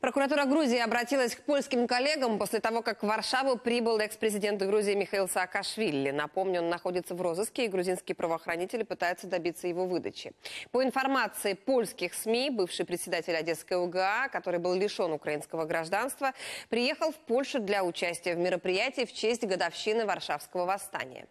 Прокуратура Грузии обратилась к польским коллегам после того, как в Варшаву прибыл экс-президент Грузии Михаил Саакашвили. Напомню, он находится в розыске, и грузинские правоохранители пытаются добиться его выдачи. По информации польских СМИ, бывший председатель Одесской УГА, который был лишен украинского гражданства, приехал в Польшу для участия в мероприятии в честь годовщины Варшавского восстания.